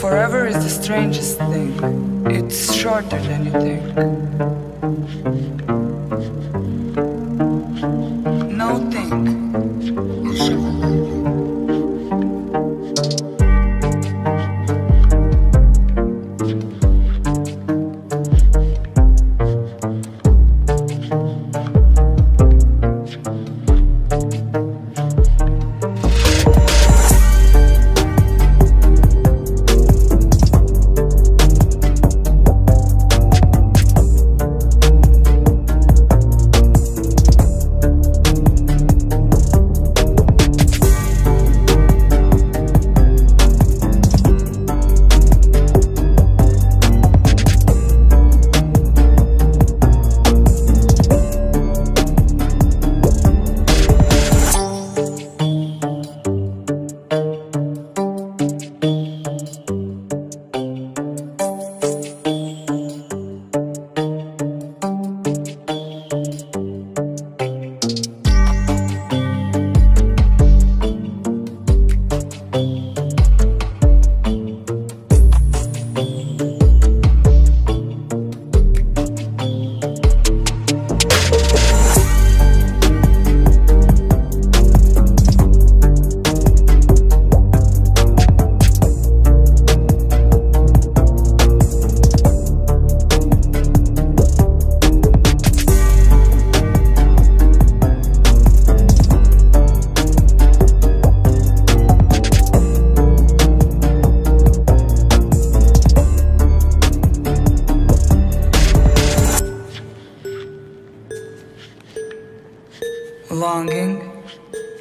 Forever is the strangest thing. It's shorter than you think.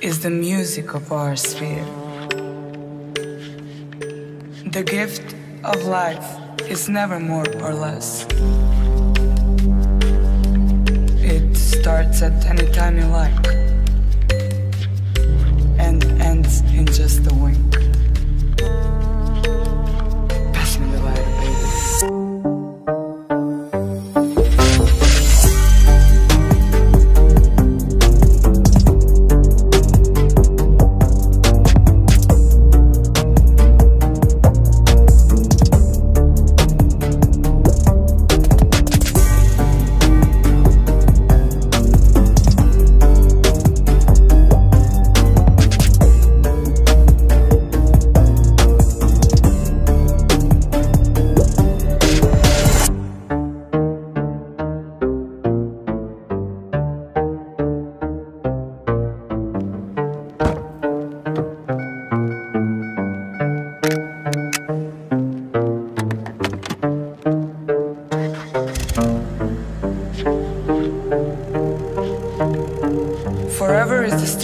Is the music of our sphere. The gift of life is never more or less. It starts at any time you like and ends in just a wink.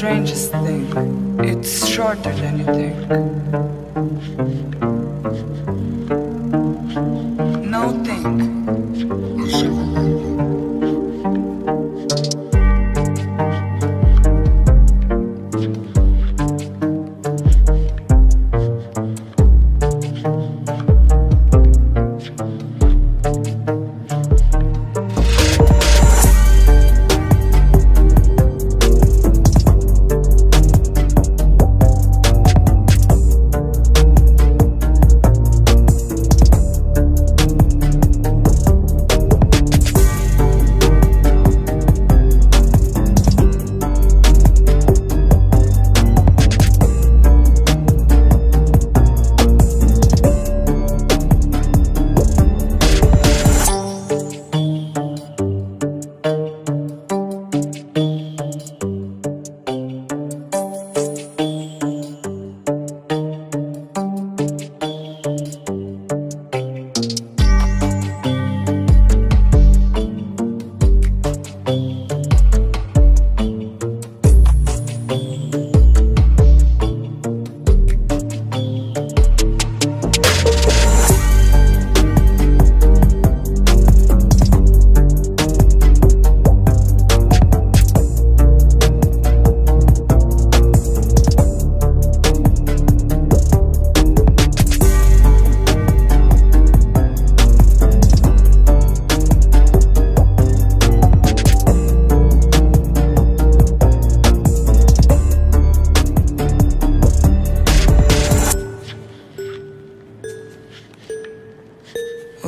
Strangest thing. It's shorter than you think.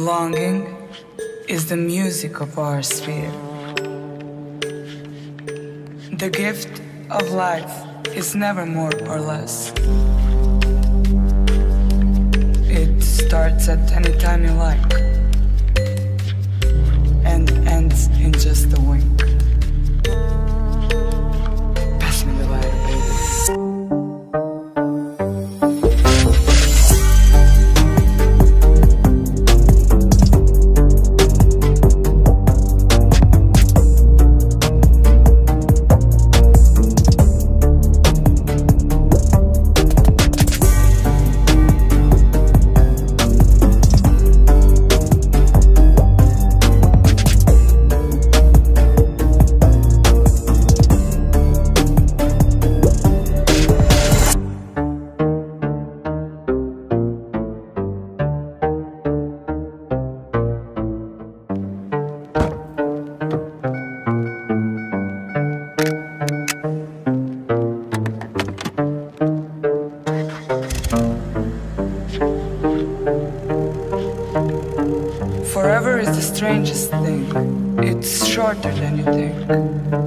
Belonging is the music of our sphere. The gift of life is never more or less. It starts at any time you like and ends in just a wink. Strangest thing. It's shorter than you think.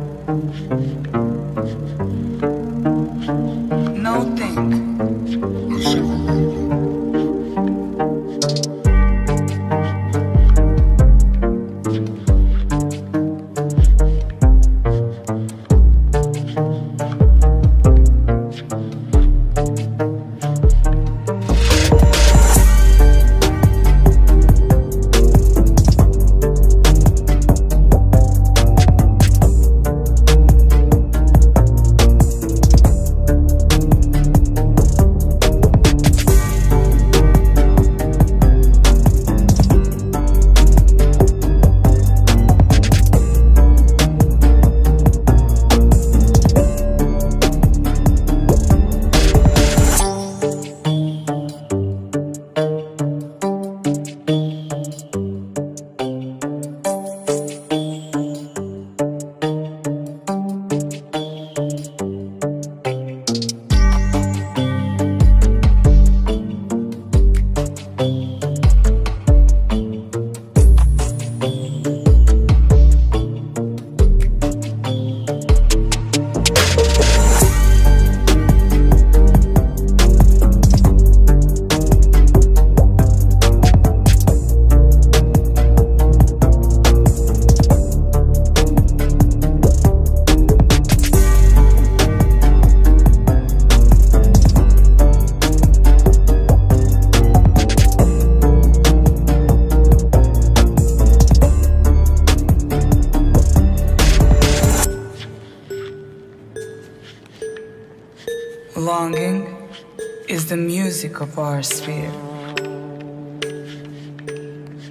Music of our sphere.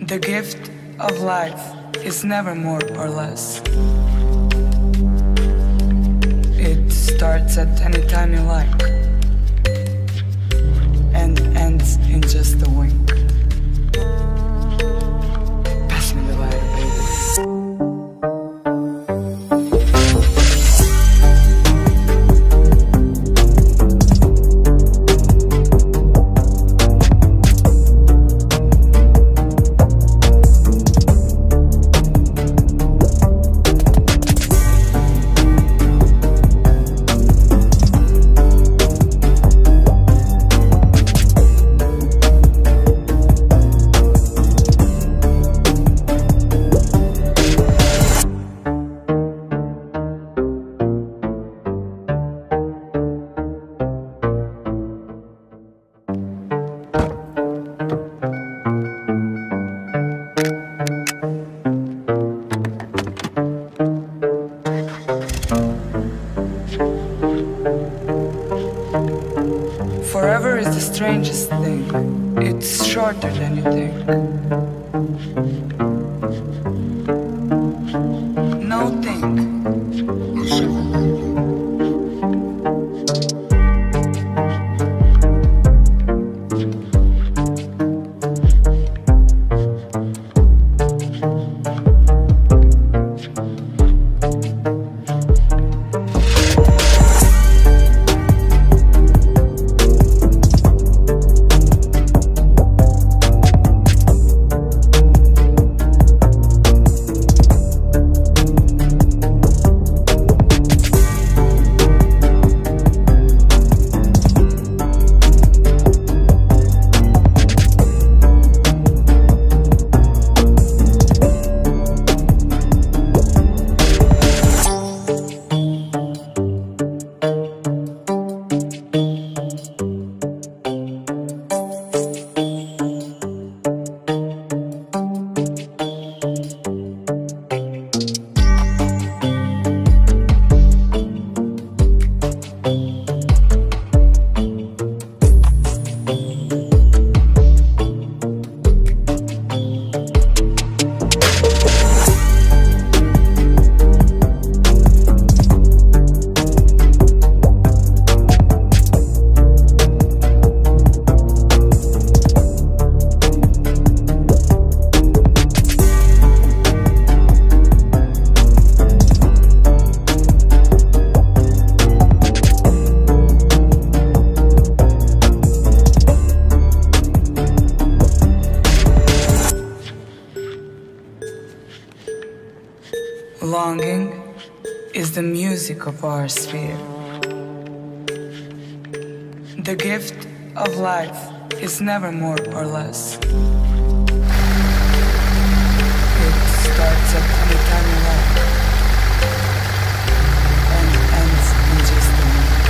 The gift of life is never more or less. It starts at any time you like and ends in just a wink. Of our sphere. The gift of life is never more or less. It starts at any time you like and ends in just a minute.